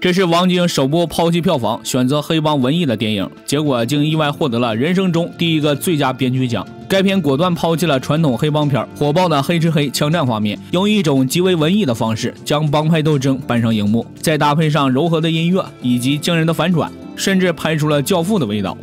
这是王晶首部抛弃票房、选择黑帮文艺的电影，结果竟意外获得了人生中第一个最佳编剧奖。该片果断抛弃了传统黑帮片火爆的黑吃黑枪战画面，用一种极为文艺的方式将帮派斗争搬上荧幕，再搭配上柔和的音乐以及惊人的反转，甚至拍出了《教父》的味道。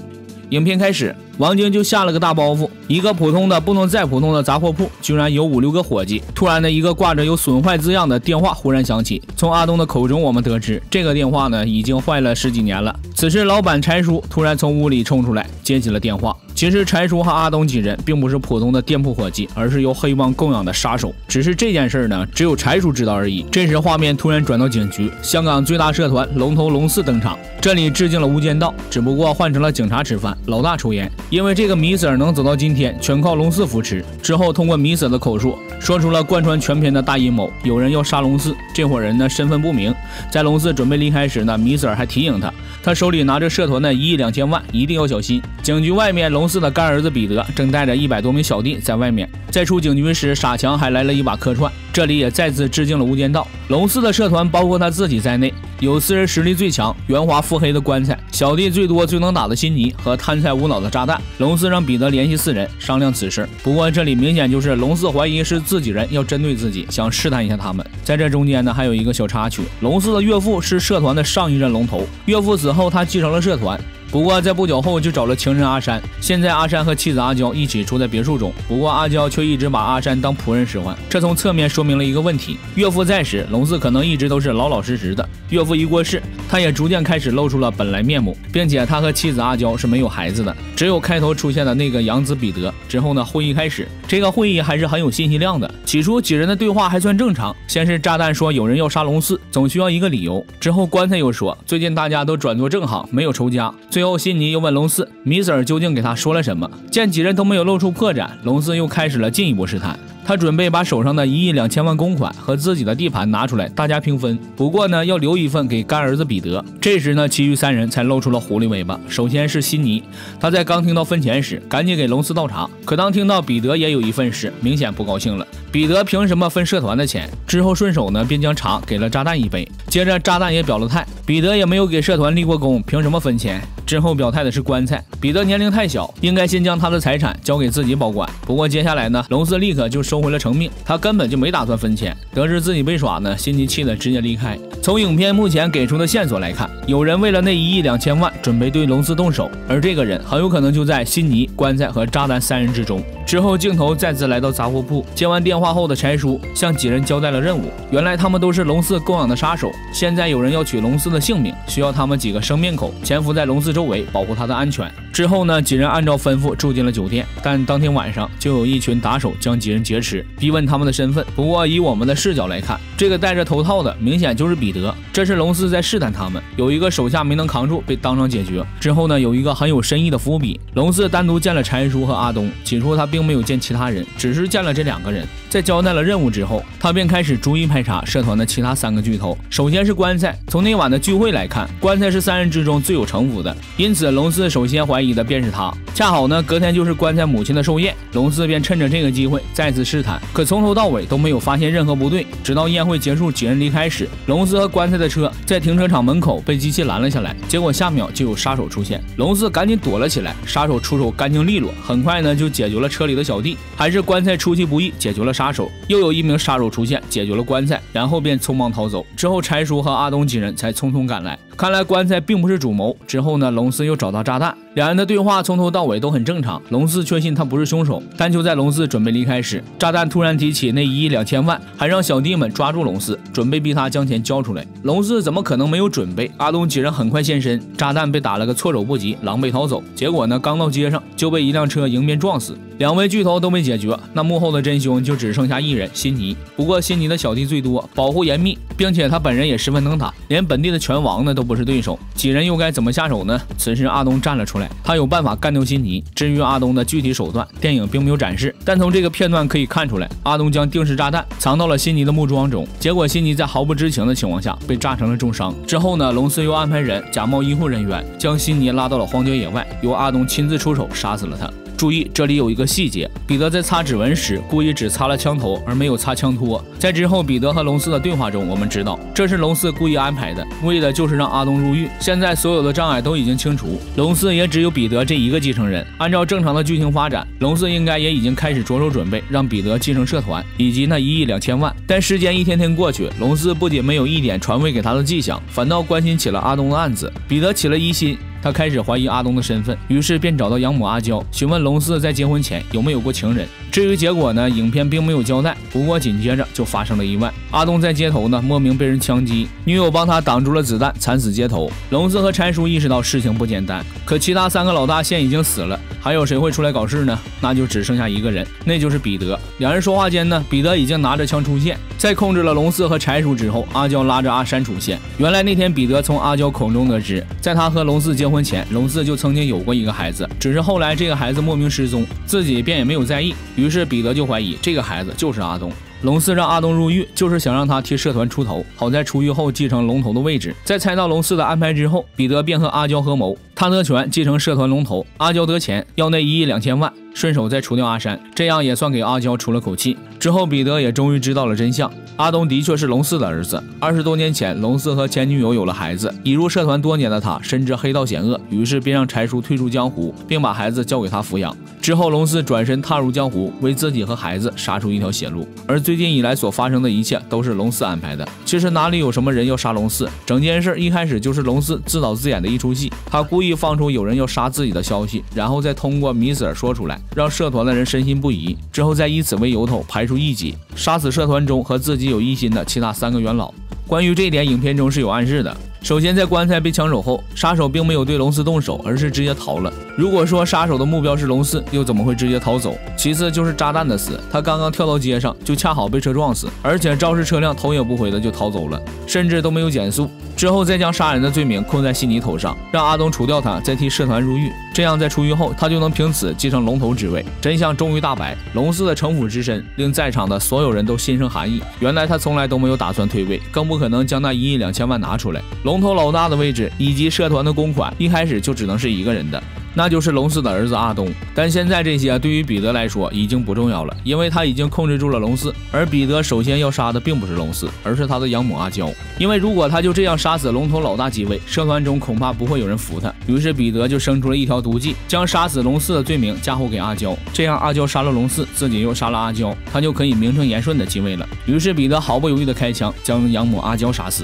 影片开始，王晶就下了个大包袱。一个普通的不能再普通的杂货铺，居然有五六个伙计。突然的一个挂着有损坏字样的电话忽然响起。从阿东的口中，我们得知这个电话呢已经坏了十几年了。此时，老板柴叔突然从屋里冲出来，接起了电话。其实，柴叔和阿东几人并不是普通的店铺伙计，而是由黑帮供养的杀手。只是这件事呢，只有柴叔知道而已。这时，画面突然转到警局，香港最大社团龙头龙四登场。这里致敬了《无间道》，只不过换成了警察吃饭，老大抽烟。因为这个米 Sir 能走到今天，全靠龙四扶持。之后通过米 Sir 的口述，说出了贯穿全片的大阴谋：有人要杀龙四。这伙人呢，身份不明。在龙四准备离开时呢，米 Sir 还提醒他，他手里拿着社团的一亿两千万，一定要小心。警局外面，龙龙四的干儿子彼得正带着一百多名小弟在外面。在出警局时，傻强还来了一把客串。这里也再次致敬了《无间道》。龙四的社团包括他自己在内，有四人实力最强、圆滑腹黑的棺材，小弟最多最能打的辛尼和贪财无脑的炸弹。龙四让彼得联系四人商量此事。不过这里明显就是龙四怀疑是自己人要针对自己，想试探一下他们。在这中间呢，还有一个小插曲：龙四的岳父是社团的上一任龙头，岳父死后他继承了社团。不过在不久后就找了情人阿山，现在阿山和妻子阿娇一起住在别墅中，不过阿娇却一直把阿山当仆人使唤，这从侧面说明了一个问题：岳父在时，龙四可能一直都是老老实实的；岳父一过世，他也逐渐开始露出了本来面目，并且他和妻子阿娇是没有孩子的，只有开头出现的那个养子彼得。之后呢，会议开始，这个会议还是很有信息量的。起初几人的对话还算正常，先是炸弹说有人要杀龙四，总需要一个理由。之后棺材又说最近大家都转做正行，没有仇家。最后辛尼又问龙四，米 Sir 究竟给他说了什么？见几人都没有露出破绽，龙四又开始了进一步试探。他准备把手上的一亿两千万公款和自己的地盘拿出来，大家平分。不过呢，要留一份给干儿子彼得。这时呢，其余三人才露出了狐狸尾巴。首先是辛尼，他在刚听到分钱时，赶紧给龙四倒茶。可当听到彼得也有一份时，明显不高兴了。彼得凭什么分社团的钱？之后顺手呢，便将茶给了炸弹一杯。接着炸弹也表了态，彼得也没有给社团立过功，凭什么分钱？之后表态的是棺材。彼得年龄太小，应该先将他的财产交给自己保管。不过接下来呢，龙四立刻就收回了成命，他根本就没打算分钱。得知自己被耍呢，辛尼气得直接离开。从影片目前给出的线索来看，有人为了那一亿两千万准备对龙四动手，而这个人很有可能就在辛尼、棺材和炸弹三人之中。之后镜头再次来到杂货铺，接完电话后的柴叔向几人交代了任务。原来他们都是龙四供养的杀手，现在有人要取龙四的性命，需要他们几个生面孔潜伏在龙四周围，保护他的安全。之后呢，几人按照吩咐住进了酒店，但当天晚上就有一群打手将几人劫持，逼问他们的身份。不过以我们的视角来看，这个戴着头套的明显就是彼得，这是龙四在试探他们。有一个手下没能扛住，被当场解决。之后呢，有一个很有深意的伏笔，龙四单独见了柴叔和阿东，起初他并没有见其他人，只是见了这两个人。在交代了任务之后，他便开始逐一排查社团的其他三个巨头。首先是棺材，从那晚的聚会来看，棺材是三人之中最有城府的，因此龙四首先怀疑的便是他。恰好呢，隔天就是棺材母亲的寿宴，龙四便趁着这个机会再次试探，可从头到尾都没有发现任何不对。直到宴会结束，几人离开时，龙四和棺材的车在停车场门口被机器拦了下来，结果下秒就有杀手出现，龙四赶紧躲了起来，杀手出手干净利落，很快呢就解决了车里的小弟，还是棺材出其不意解决了杀杀手，又有一名杀手出现解决了棺材，然后便匆忙逃走。之后柴叔和阿东几人才匆匆赶来，看来棺材并不是主谋。之后呢，龙四又找到炸弹。两人的对话从头到尾都很正常，龙四确信他不是凶手。但就在龙四准备离开时，炸弹突然提起那一亿两千万，还让小弟们抓住龙四，准备逼他将钱交出来。龙四怎么可能没有准备？阿东几人很快现身，炸弹被打了个措手不及，狼狈逃走。结果呢，刚到街上就被一辆车迎面撞死。两位巨头都没解决，那幕后的真凶就只剩下一人辛尼。不过辛尼的小弟最多，保护严密，并且他本人也十分能打，连本地的拳王呢都不是对手。几人又该怎么下手呢？此时阿东站了出来。他有办法干掉辛尼。至于阿东的具体手段，电影并没有展示，但从这个片段可以看出来，阿东将定时炸弹藏到了辛尼的木桩中，结果辛尼在毫不知情的情况下被炸成了重伤。之后呢，龙四又安排人假冒医护人员，将辛尼拉到了荒郊野外，由阿东亲自出手杀死了他。注意，这里有一个细节：彼得在擦指纹时，故意只擦了枪头，而没有擦枪托。在之后彼得和龙四的对话中，我们知道这是龙四故意安排的，为的就是让阿东入狱。现在所有的障碍都已经清除，龙四也只有彼得这一个继承人。按照正常的剧情发展，龙四应该也已经开始着手准备让彼得继承社团以及那一亿两千万。但时间一天天过去，龙四不仅没有一点传位给他的迹象，反倒关心起了阿东的案子。彼得起了疑心。他开始怀疑阿东的身份，于是便找到养母阿娇，询问龙四在结婚前有没有过情人。至于结果呢，影片并没有交代。不过紧接着就发生了意外，阿东在街头呢莫名被人枪击，女友帮他挡住了子弹，惨死街头。龙四和柴叔意识到事情不简单，可其他三个老大现已经死了，还有谁会出来搞事呢？那就只剩下一个人，那就是彼得。两人说话间呢，彼得已经拿着枪出现，在控制了龙四和柴叔之后，阿娇拉着阿山出现。原来那天彼得从阿娇口中得知，在他和龙四结婚。前，龙四就曾经有过一个孩子，只是后来这个孩子莫名失踪，自己便也没有在意。于是彼得就怀疑这个孩子就是阿东。龙四让阿东入狱，就是想让他替社团出头，好在出狱后继承龙头的位置。在猜到龙四的安排之后，彼得便和阿娇合谋，他得权继承社团龙头，阿娇得钱要那一亿两千万。顺手再除掉阿山，这样也算给阿娇出了口气。之后，彼得也终于知道了真相：阿东的确是龙四的儿子。二十多年前，龙四和前女友有了孩子，已入社团多年的他深知黑道险恶，于是便让柴叔退出江湖，并把孩子交给他抚养。之后，龙四转身踏入江湖，为自己和孩子杀出一条血路。而最近以来所发生的一切，都是龙四安排的。其实哪里有什么人要杀龙四？整件事一开始就是龙四自导自演的一出戏。他故意意放出有人要杀自己的消息，然后再通过米斯尔说出来。让社团的人深信不疑，之后再以此为由头排除异己，杀死社团中和自己有一心的其他三个元老。关于这点，影片中是有暗示的。首先，在棺材被抢走后，杀手并没有对龙四动手，而是直接逃了。如果说杀手的目标是龙四，又怎么会直接逃走？其次就是炸弹的死，他刚刚跳到街上，就恰好被车撞死，而且肇事车辆头也不回的就逃走了，甚至都没有减速。之后再将杀人的罪名扣在悉尼头上，让阿东除掉他，再替社团入狱，这样在出狱后，他就能凭此继承龙头之位。真相终于大白，龙四的城府之深，令在场的所有人都心生寒意。原来他从来都没有打算退位，更不可能将那一亿两千万拿出来。龙龙头老大的位置以及社团的公款，一开始就只能是一个人的。那就是龙四的儿子阿东，但现在这些对于彼得来说已经不重要了，因为他已经控制住了龙四。而彼得首先要杀的并不是龙四，而是他的养母阿娇，因为如果他就这样杀死龙头老大继位，社团中恐怕不会有人服他。于是彼得就生出了一条毒计，将杀死龙四的罪名嫁祸给阿娇，这样阿娇杀了龙四，自己又杀了阿娇，他就可以名正言顺的继位了。于是彼得毫不犹豫的开枪，将养母阿娇杀死。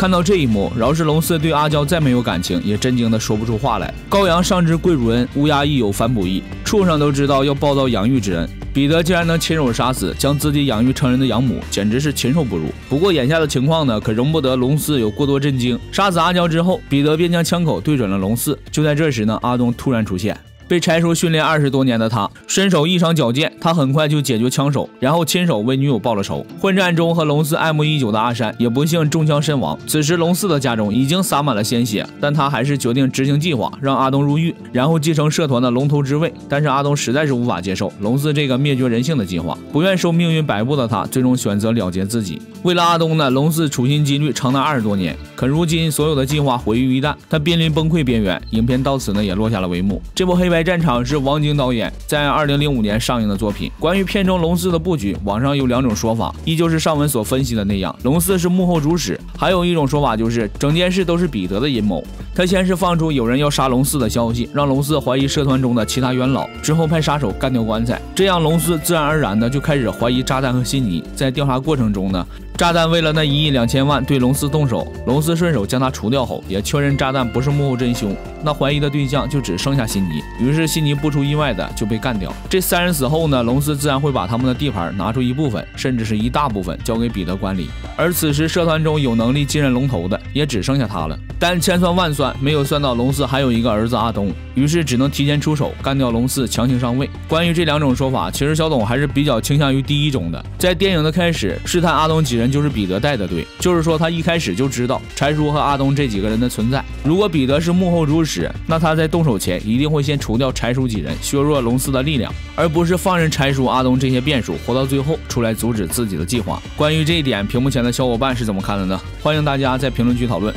看到这一幕，饶是龙四对阿娇再没有感情，也震惊的说不出话来。羔羊上知贵如恩，乌鸦亦有反哺意。畜生都知道要报答养育之恩，彼得竟然能亲手杀死将自己养育成人的养母，简直是禽兽不如。不过眼下的情况呢，可容不得龙四有过多震惊。杀死阿娇之后，彼得便将枪口对准了龙四。就在这时呢，阿东突然出现。被柴叔训练二十多年的他，身手异常矫健。他很快就解决枪手，然后亲手为女友报了仇。混战中和龙四爱慕已久的阿山也不幸中枪身亡。此时龙四的家中已经洒满了鲜血，但他还是决定执行计划，让阿东入狱，然后继承社团的龙头之位。但是阿东实在是无法接受龙四这个灭绝人性的计划，不愿受命运摆布的他，最终选择了结自己。为了阿东呢，龙四处心积虑长达二十多年，可如今所有的计划毁于一旦，他濒临崩溃边缘。影片到此呢也落下了帷幕。这部黑白。战场是王晶导演在二零零五年上映的作品。关于片中龙四的布局，网上有两种说法，依旧是上文所分析的那样，龙四是幕后主使；还有一种说法就是整件事都是彼得的阴谋。他先是放出有人要杀龙四的消息，让龙四怀疑社团中的其他元老，之后派杀手干掉棺材，这样龙四自然而然的就开始怀疑炸弹和辛尼。在调查过程中呢，炸弹为了那一亿两千万对龙四动手，龙四顺手将他除掉后，也确认炸弹不是幕后真凶，那怀疑的对象就只剩下辛尼。于是辛尼不出意外的就被干掉。这三人死后呢，龙四自然会把他们的地盘拿出一部分，甚至是一大部分交给彼得管理。而此时社团中有能力继任龙头的也只剩下他了。但千算万算，没有算到龙四还有一个儿子阿东，于是只能提前出手干掉龙四，强行上位。关于这两种说法，其实小董还是比较倾向于第一种的。在电影的开始，试探阿东几人就是彼得带的队，就是说他一开始就知道柴叔和阿东这几个人的存在。如果彼得是幕后主使，那他在动手前一定会先除掉柴叔几人，削弱龙四的力量，而不是放任柴叔、阿东这些变数活到最后出来阻止自己的计划。关于这一点，屏幕前的小伙伴是怎么看的呢？欢迎大家在评论区讨论。